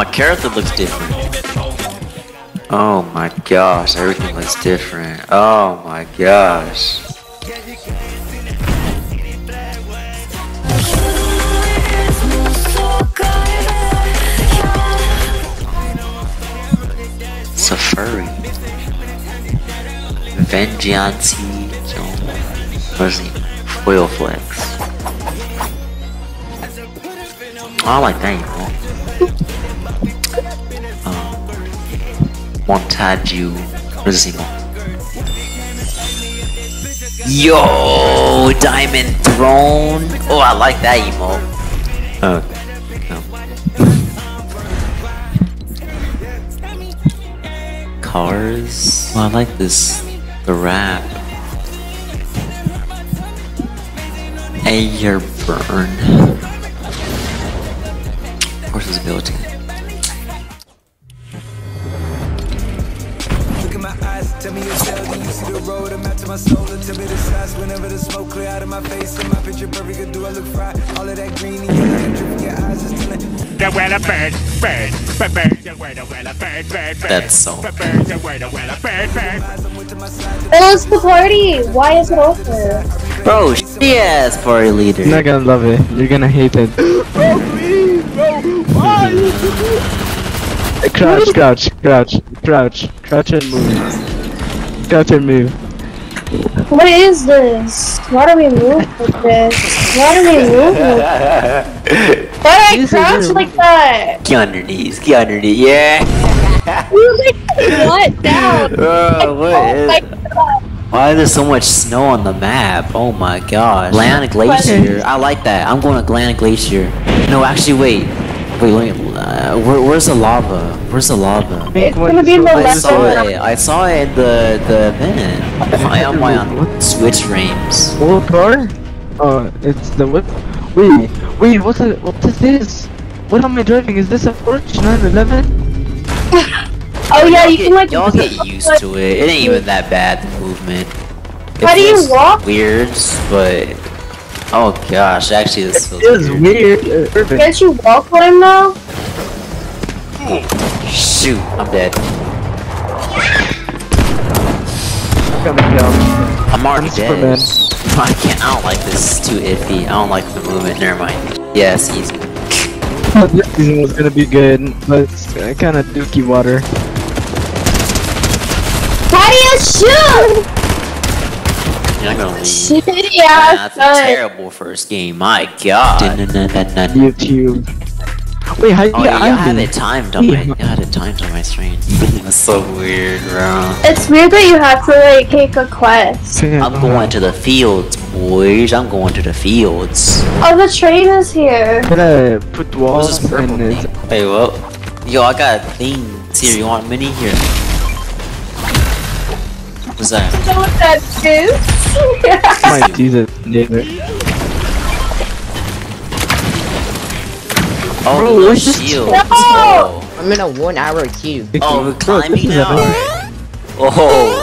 my character looks different. Oh my gosh, everything looks different. Oh my gosh. Safari. What is he? Foil Flex. Oh, I like Montaju Rosimo. Yo, Diamond Throne. Oh, I like that emote. Oh, no. Cars. Oh, I like this. The rap. Air burn. Of course, tell me yourself, do you see the road? I'm out to my soul, and tell me the size Whenever the smoke clear out of my face, and my picture perfect, do I look fried? All of that green and yellow that drip in your eyes is telling The well a bird, bird, bird, bird, the well a well a bird, bird, bird. That's so- Bird, bird, the well a well a bird, bird. eyes, I'm with to my side. Oh, it's the party! Why is it over? Bro, she ass party leader. You're not gonna love it. You're gonna hate it. Crouch, crouch, crouch, crouch, crouch and move. Crouch and move. What is this? Why do we move like this? Why do we move like this? Why do I This crouch like that? Get underneath, get underneath, yeah. You like what down? Bro, oh, oh what Oh my is? Why is there so much snow on the map? Oh my gosh. Grand Glacier. I like that. I'm going to Grand Glacier. No, actually, wait. Wait, wait. Uh, where, where's the lava? Where's the lava? It's gonna be in the I left saw it. I saw it in the the event. Why am I on Switch frames? Old car? Oh, it's the whip. Wait, wait, what's the, what is this? What am I driving? Is this a Porsche 911? Oh yeah, you can like. y'all get used to it. It ain't even that bad. The movement. It How do you walk? Weird, but oh gosh, actually this feels It is weird. weird. Perfect. Can't you walk on him now? Shoot, I'm dead. Gonna kill. I'm already I'm dead. Superman. I can't. I don't like this. It's too iffy. I don't like the movement. Never mind. Yeah, it's easy. This season was gonna be good, but it's kind of dookie water. How do you shoot? You're not. Shitty Yeah, ass that's a terrible first game. My God. YouTube. Wait, how you Oh, get yeah, I had Ivy? it timed on my. I had it timed on my screen. That's so weird, bro. It's weird that you have to like take a quest. I'm going to the fields, boys. I'm going to the fields. Oh, the train is here. Gotta put What's walls this purple in it. thing? Wait, what? Yo, I got a thing. here. You want mini here? What's that? know what that is? My Jesus, nigga. Oh, Bro, little what's this- shield. No! Oh. Let's. I'm in a one hour queue. Oh, we're climbing this now. Oh,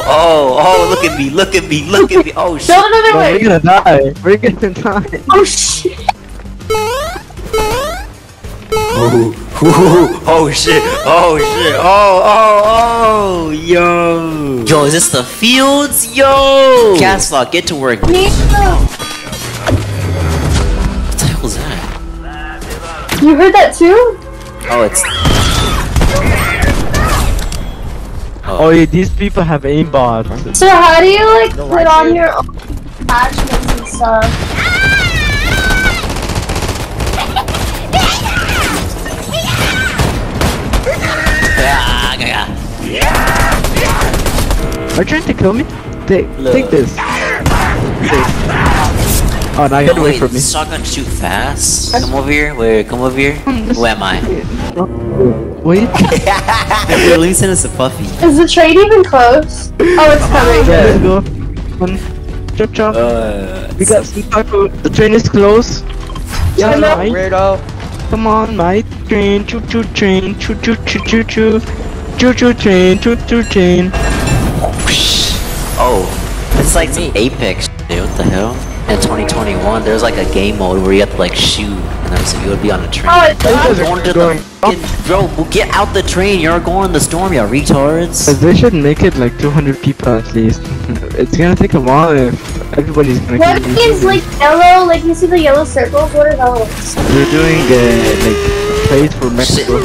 oh, oh! Look at me! Look at me! Look at me! Oh shit! No, no, no, Bro, we're gonna die. We're gonna die. Oh shit. Oh, oh shit! Oh shit! Oh, oh, oh! Yo! Yo, is this the fields? Yo! KazFlock, get to work. What the hell was that? You heard that too? Oh, it's. Oh. oh, yeah, these people have aimbots. So how do you like No, put on your own attachments and stuff? Are you trying to kill me? Take, Look. take this. This. Oh, now get Oh, away wait, from me. does shotgun shoot fast? Come over here. Wait, come over here. Who am I? Wait. Wait, let me send us a puffy. Is the train even close? Oh, it's coming. Let's go. Come. Chop chop. Uh, we got some taco. The train is close. Yeah, Hello? mate. Weirdo. Come on, my train. Choo choo train. Choo choo choo choo choo. Choo choo train. Choo choo train. Oh, it's like some Apex. Dude, what the hell? In 2021, there's like a game mode where you have to like shoot, and then so you would be on a train. Oh, it's I'm going to going the fucking, bro. well, Get out the train. You're going in the storm, you retards. They should make it like 200 people at least. It's gonna take a while if everybody's gonna What get is like yellow? Like you see the yellow circles? What are those? They're doing uh, like plays for Mexico.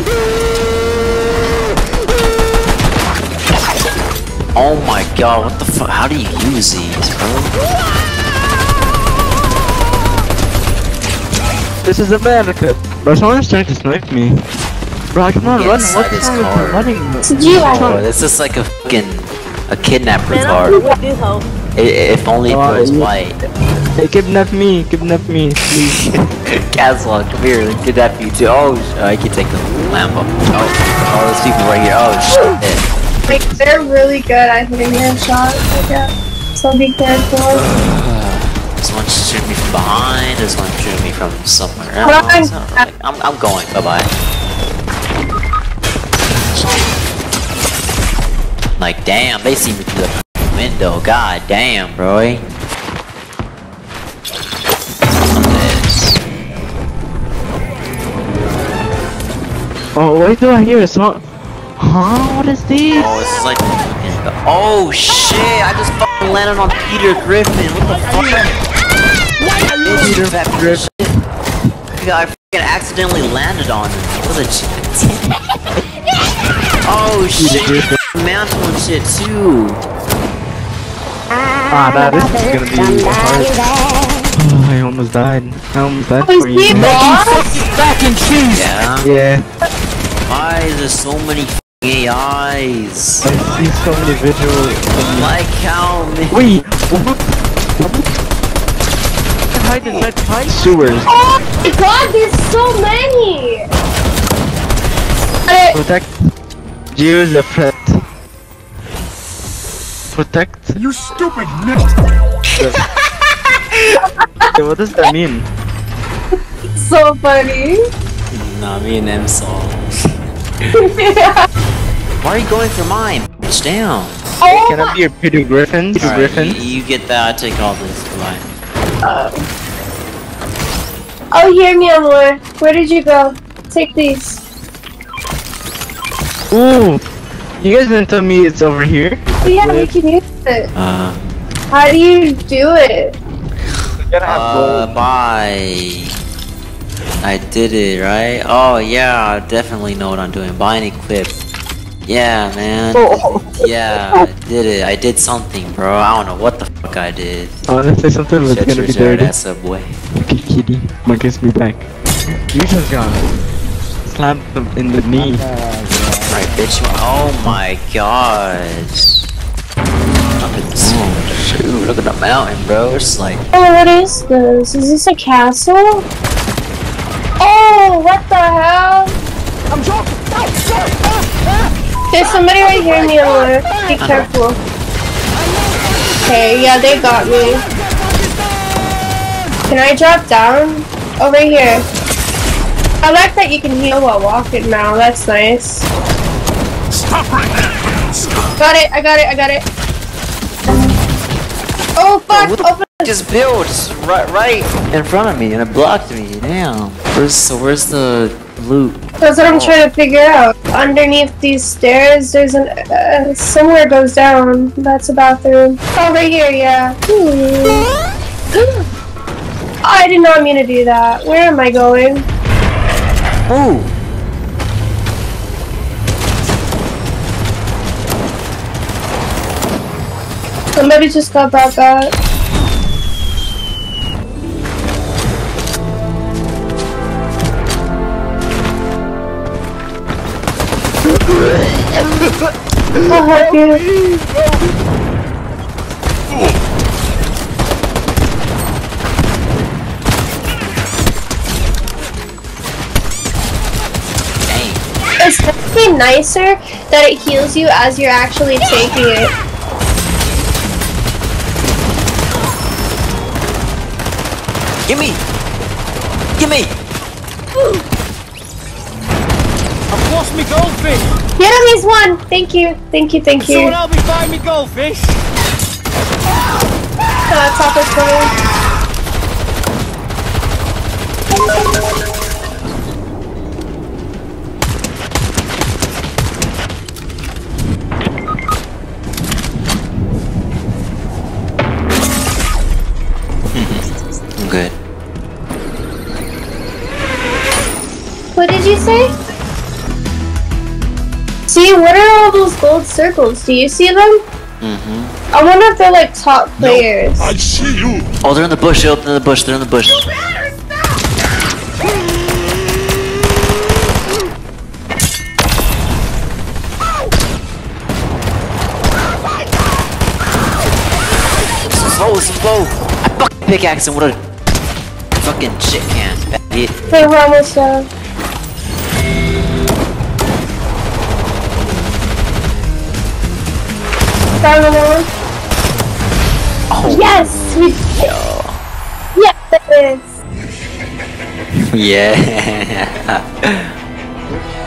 Oh my god, what the fuck? How do you use these, bro? This is America. Bro, someone's trying to snipe me. Bro, I cannot Get run. inside What this running? Oh, this is like a fucking a kidnapper Man, car. I'm cool with this hoe. I- If only it Oh, was yeah. white. Hey, kidnap me, kidnap me, please. Caswell, come here, let me kidnap you too. Oh, I can take the Lambo. Oh, oh all those people right here. Oh shit. Like they're really good at hitting your shot. Like that. So be careful. Uh, this one shoot me from behind. This one shoot me from somewhere else. Oh, I'm I'm going. Bye bye. Like damn, they see me through the window. God damn, bro. Oh, why do I hear a song? Huh? What is this? Oh, this is like. Oh shit! I just fucking landed on Peter Griffin. What the fuck? Peter that Griffin. I fucking accidentally landed on him. What a Oh shit! Mantle and shit too. Ah, nah, this is gonna be hard. Oh, I almost died. I almost died Oh, for is he you. boss? Yeah. Yeah, Why is there so many f***ing AIs? I see so many videos. Like how many? Wait, what? Hide inside pipe sewers. Oh my god, there's so many! Protect. Use the threat. Protect. You stupid nit! Okay, what does that mean? so funny. Nah, me and them saw. Why are you going for mine? Bitch down. Oh Can I be your Peter Griffin? Peter Alright, Griffin? you, you get that. I take all this. Goodbye. Oh, here, mi amor. Where did you go? Take these. Ooh! You guys didn't tell me it's over here. Oh, yeah, you can use it. Uh, How do you do it? uh, bye. I did it, right? Oh, yeah, I definitely know what I'm doing. Buy and equip. Yeah, man. Oh. Yeah, I did it. I did something, bro. I don't know what the fuck I did. Oh, I wanna say something that's Shut gonna be dirty dirty. ass up, boy. Okay, kitty. Marcus, be back. You just got slammed them in the knee. Right, bitch. Oh my god. Look at this. Oh, shoot. Look at the mountain, bro. It's like. Oh, what is this? Is this a castle? Oh, what the hell? I'm joking! There's somebody right here, mi amor. Be uh-huh. careful. Okay, yeah, they got me. Can I drop down? Over here. I like that you can heal while walking now. That's nice. Stop right there! Got it. I got it. I got it. Oh fuck! What the Open. just built right, right in front of me and it blocked me. Damn. Where's so? Where's the loot? That's what I'm trying to figure out. Underneath these stairs, there's an uh, somewhere goes down. That's a bathroom. Oh, right here. Yeah. I did not mean to do that. Where am I going? Ooh. Somebody just got back I'll help you. It's definitely nicer that it heals you as you're actually taking it. Gimme. Gimme. I've lost me goldfish! Get him, he's one. Thank you. Thank you. Thank you. Someone help me find me goldfish! Uh, top is coming. I'm good. What did you say? See, what are all those gold circles? Do you see them? Mm-hmm. I wonder if they're like top players. I see you. Oh, they're in the bush. They're in the bush. They're in the bush. Slow, slow. I fucking pickaxe him. What a fucking shit can. Idiot. Hey, we're almost done. Oh, Yes, we Yes, it is. yeah.